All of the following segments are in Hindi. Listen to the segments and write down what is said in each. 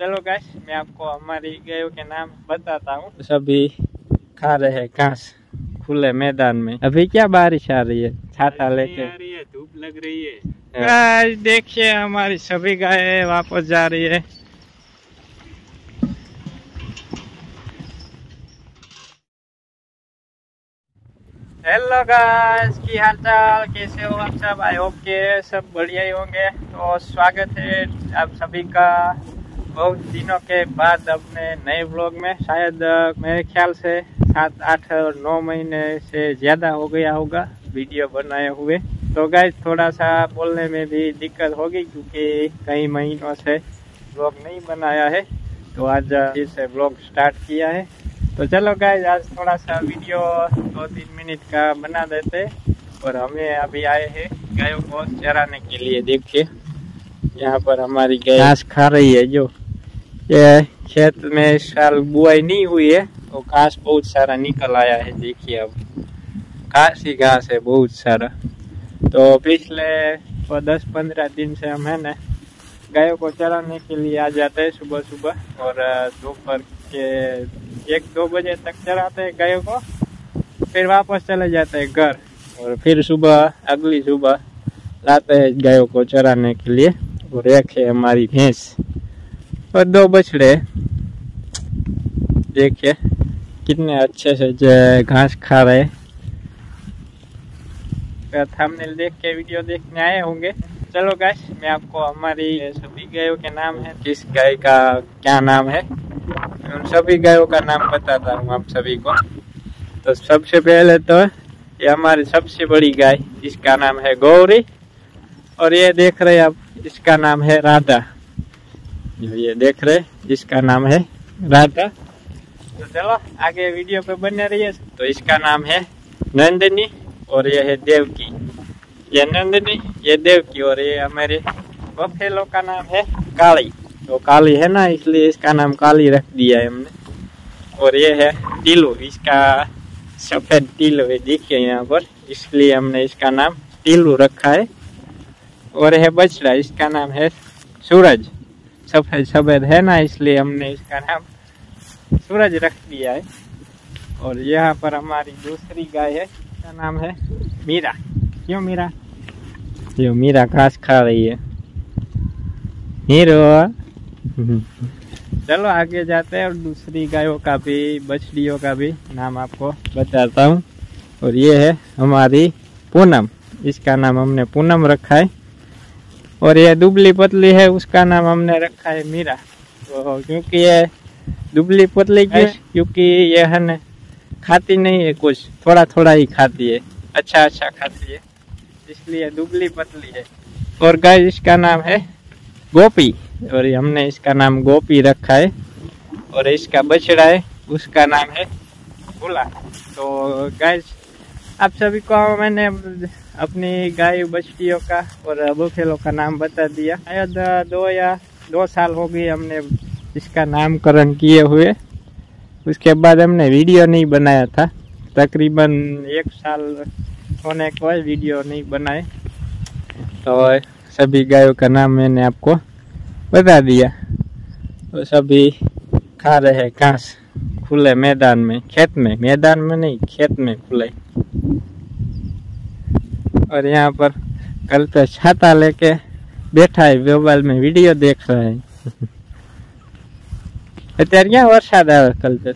चलो गाइस मैं आपको हमारी गायों के नाम बताता हूँ। सभी खा रहे हैं घास खुले मैदान में। अभी क्या बारिश आ रही है? छाता लेके। आ रही है धूप लग रही है। गाइस देखिए हमारी सभी गायें वापस जा रही है। हेलो गाइस की हाल चाल कैसे हो आप सब? आई होप के सब बढ़िया ही होंगे। तो स्वागत है आप सभी का। बहुत दिनों के बाद अपने नए ब्लॉग में। शायद मेरे ख्याल से सात, आठ और नौ महीने से ज़्यादा हो गया होगा वीडियो बनाए हुए। तो गाइस थोड़ा सा बोलने में भी दिक्कत होगी क्योंकि कई महीनों से ब्लॉग नहीं बनाया है। तो आज से व्लॉग स्टार्ट किया है। तो चलो गाइस आज थोड़ा सा वीडियो दो तीन मिनट का बना देते। और हमें अभी आए हैं गायों को चराने के लिए। देखिए, यहाँ पर हमारी गाय। घास खा रही है जो। ये खेत में इस साल बुआई नहीं हुई है तो घास बहुत सारा निकल आया है, देखिए अब। घास ही घास है बहुत सारा। तो पिछले दस पंद्रह दिन से हम है ना, गायों को चराने के लिए आ जाते हैं सुबह सुबह और दोपहर के एक दो बजे तक चराते हैं गायों को, फिर वापस चले जाते हैं घर, और फिर सुबह, अगली सुबह लाते हैं गायों को चराने के लिए, और एक है हमारी भैंस। और दो बछड़े। देखिए, कितने अच्छे से जो घास खा रहे। थंबनेल देख के वीडियो देखने आए होंगे। चलो गाइस मैं आपको हमारी सभी गायों के नाम है। किस गाय का क्या नाम है? उन सभी गायों का नाम बताता हूँ आप सभी को। तो सबसे पहले तो ये हमारी सबसे बड़ी गाय, इसका नाम है गौरी। और ये देख रहे हैं आप, इसका नाम है राधा। जो ये देख रहे इसका नाम है राधा। तो चलो, आगे वीडियो पे बने रहिए। तो इसका नाम है नंदिनी और ये है देवकी। ये नंदिनी, ये देवकी और ये हमारे बफेलो का नाम है काली। तो काली है ना, इसलिए इसका नाम काली रख दिया है हमने। और ये है टीलू, इसका सफ़ेद टीलू देखिए यहाँ पर। इसलिए हमने इसका नाम टीलू रखा है। और है बछड़ा, इसका नाम है सूरज। सफ़ेद सफ़ेद है ना, इसलिए हमने इसका नाम सूरज रख दिया है। और यहाँ पर हमारी दूसरी गाय है, इसका नाम है मीरा। क्यों मीरा? यो मीरा घास खा रही है। हीरो। चलो आगे जाते हैं और दूसरी गायों का भी बछड़ियों का भी नाम आपको बताता हूँ। और ये है हमारी पूनम। इसका नाम हमने पूनम रखा है। और ये दुबली पतली है उसका नाम हमने रखा है मीरा। तो क्योंकि ये दुबली पतली क्यों? क्योंकि ये है न खाती नहीं है कुछ थोड़ा थोड़ा ही खाती है। अच्छा अच्छा खाती है इसलिए दुबली पतली है। और गाय इसका नाम है गोपी। और हमने इसका नाम गोपी रखा है। और इसका बछड़ा है उसका नाम है भोला। तो गाय आप सभी को मैंने अपनी गाय बछड़ियों का और बफेलों का नाम बता दिया। शायद दो या दो साल हो गए हमने इसका नामकरण किए हुए। उसके बाद हमने वीडियो नहीं बनाया था। तकरीबन एक साल होने को है वीडियो नहीं बनाए। तो सभी गायों का नाम मैंने आपको बता दिया। तो सभी खा रहे हैं घास। खुले मैदान में खेत में मैदान में नहीं खेत में खुले और यहाँ पर कल पे छाता लेके बैठा है मोबाइल में वीडियो देख रहा है અત્યારે ક્યાં વરસાદ આવે કલ पे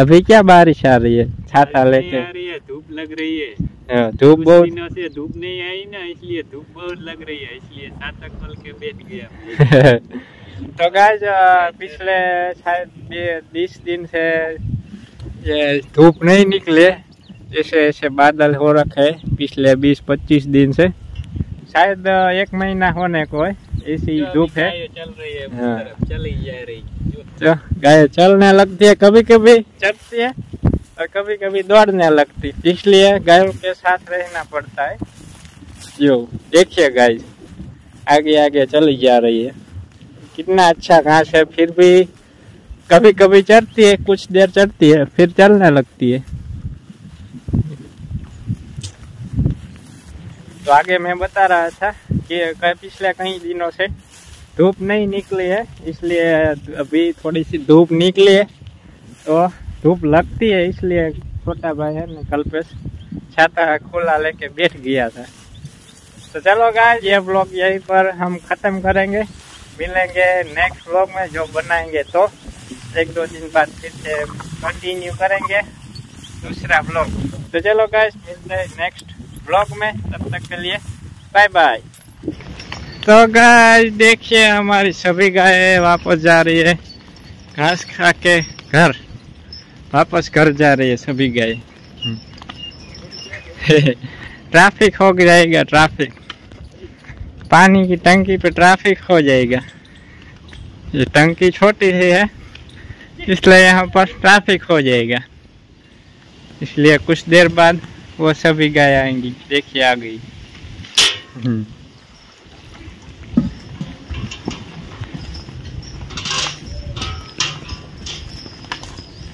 अभी क्या बारिश आ रही है छाता नहीं लेके आ रही है धूप लग रही है हाँ, धूप कुछ बहुत दिनों से धूप नहीं आई ना इसलिए धूप बहुत लग रही है इसलिए छाता खोल के बैठ गया तो गाइस पिछले शायद बीस दिन से ये धूप नहीं निकले जैसे ऐसे बादल हो रखे है पिछले बीस पच्चीस दिन से। शायद एक महीना होने को है ऐसी धूप है। गाय चल रही है हाँ। चली जा रही तो गाय चलने लगती है कभी कभी चलती है और कभी कभी दौड़ने लगती है। इसलिए गायों के साथ रहना पड़ता है। जो देखिए गाय आगे आगे चली जा रही है। कितना अच्छा घास है, फिर भी कभी कभी चढ़ती है, कुछ देर चढ़ती है, फिर चलने लगती है। तो आगे मैं बता रहा था कि पिछले कई दिनों से धूप नहीं निकली है, इसलिए अभी थोड़ी सी धूप निकली है। तो धूप लगती है, इसलिए छोटा भाई है ना कल कल्पेश छाता खुला लेके बैठ गया था। तो चलो गाइस ये ब्लॉग यहीं पर हम खत्म करेंगे। मिलेंगे नेक्स्ट ब्लॉग में जो बनाएँगे तो एक दो दिन बाद फिर से कंटिन्यू करेंगे दूसरा ब्लॉग तो चलो गाइस मिलते हैं नेक्स्ट ब्लॉग में। तब तक के लिए बाय बाय तो गाय देखिए हमारी सभी गाय वापस जा रही है घास खा के घर। वापस घर जा रही है सभी गाय। ट्रैफ़िक हो जाएगा ट्रैफ़िक। पानी की टंकी पे ट्रैफ़िक हो जाएगा ये टंकी छोटी ही है इसलिए यहाँ पर ट्रैफ़िक हो जाएगा इसलिए कुछ देर बाद वो सभी गाय आएँगी देखिए आ गई हम्म।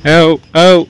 Oh, oh.